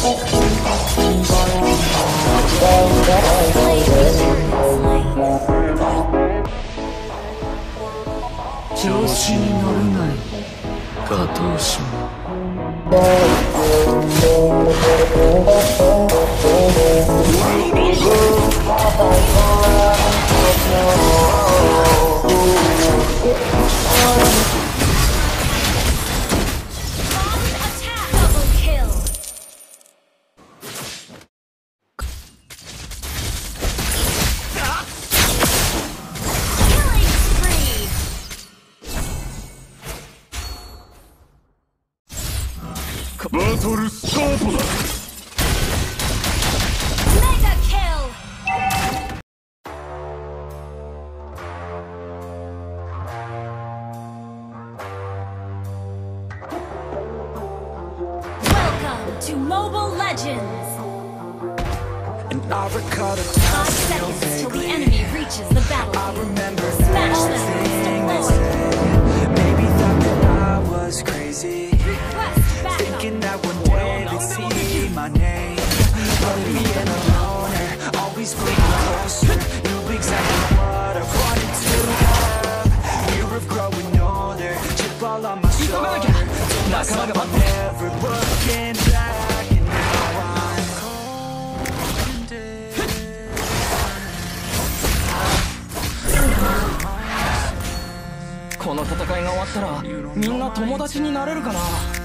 調子に乗れない加藤氏も to Mobile Legends. And I recall the Five seconds till the enemy reaches the battlefield. I remember Smash them. Maybe thought that I was crazy. Request. Thinking that one day they'd see my name. But a loner always bring closer. わったらみんな友達になれるかな？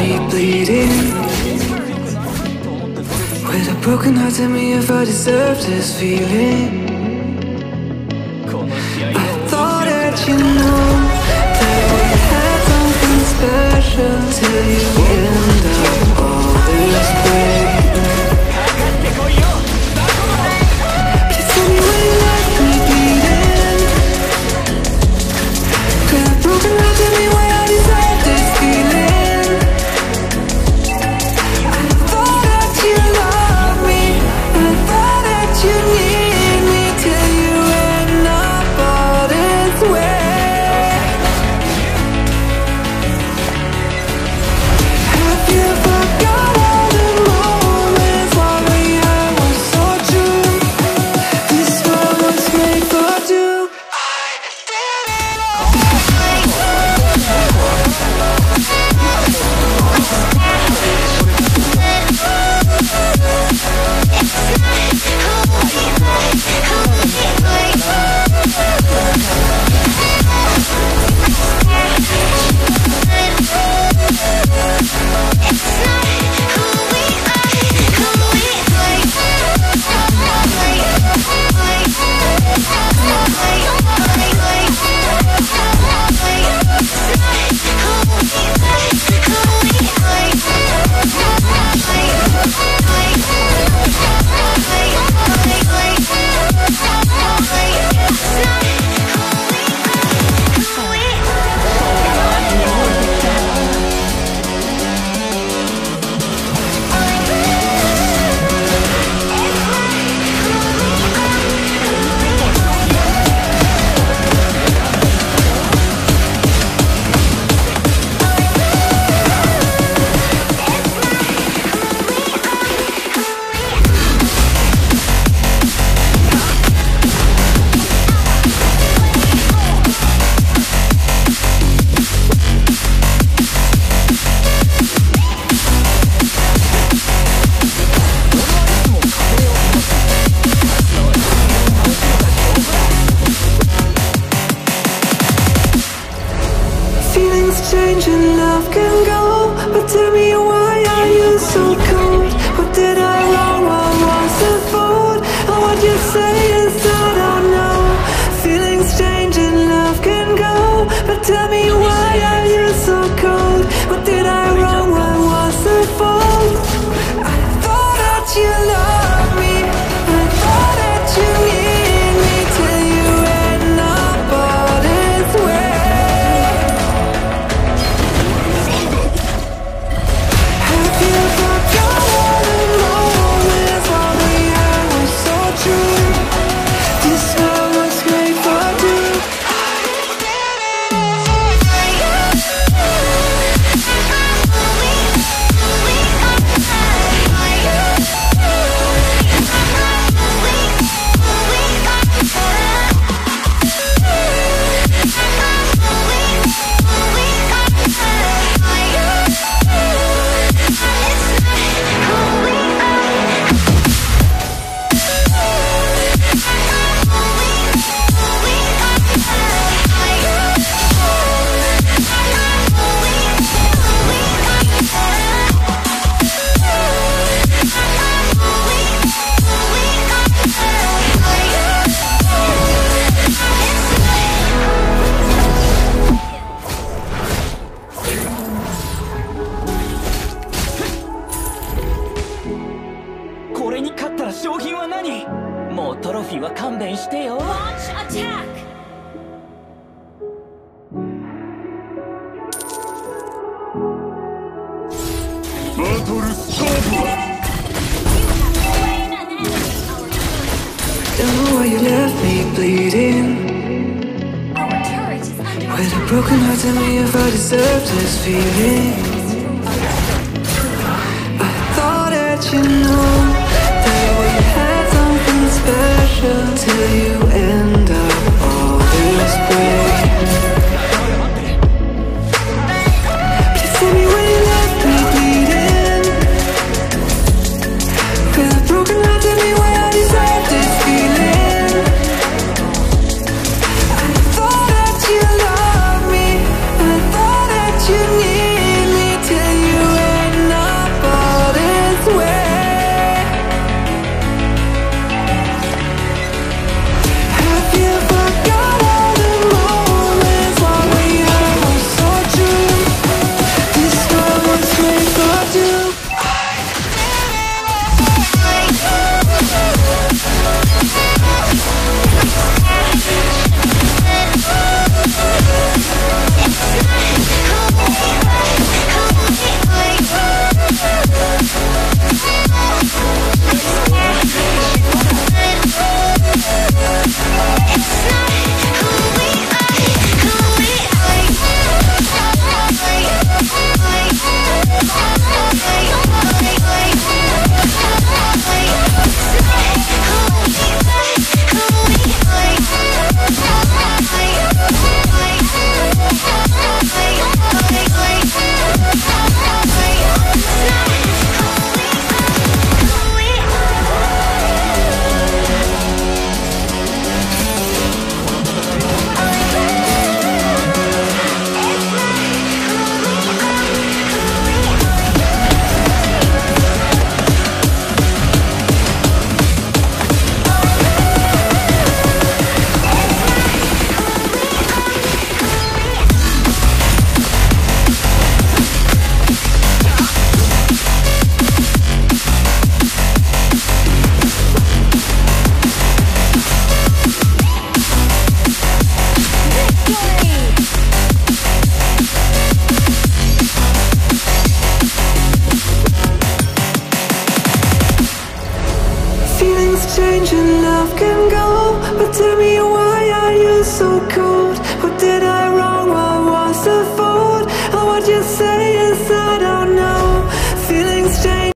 me bleeding. With a broken heart, tell me if I deserve this feeling. I thought that you know That we had something special Till you end up broken heart, tell me if I deserve this feeling. I thought that you know That we had something special Till you end up all this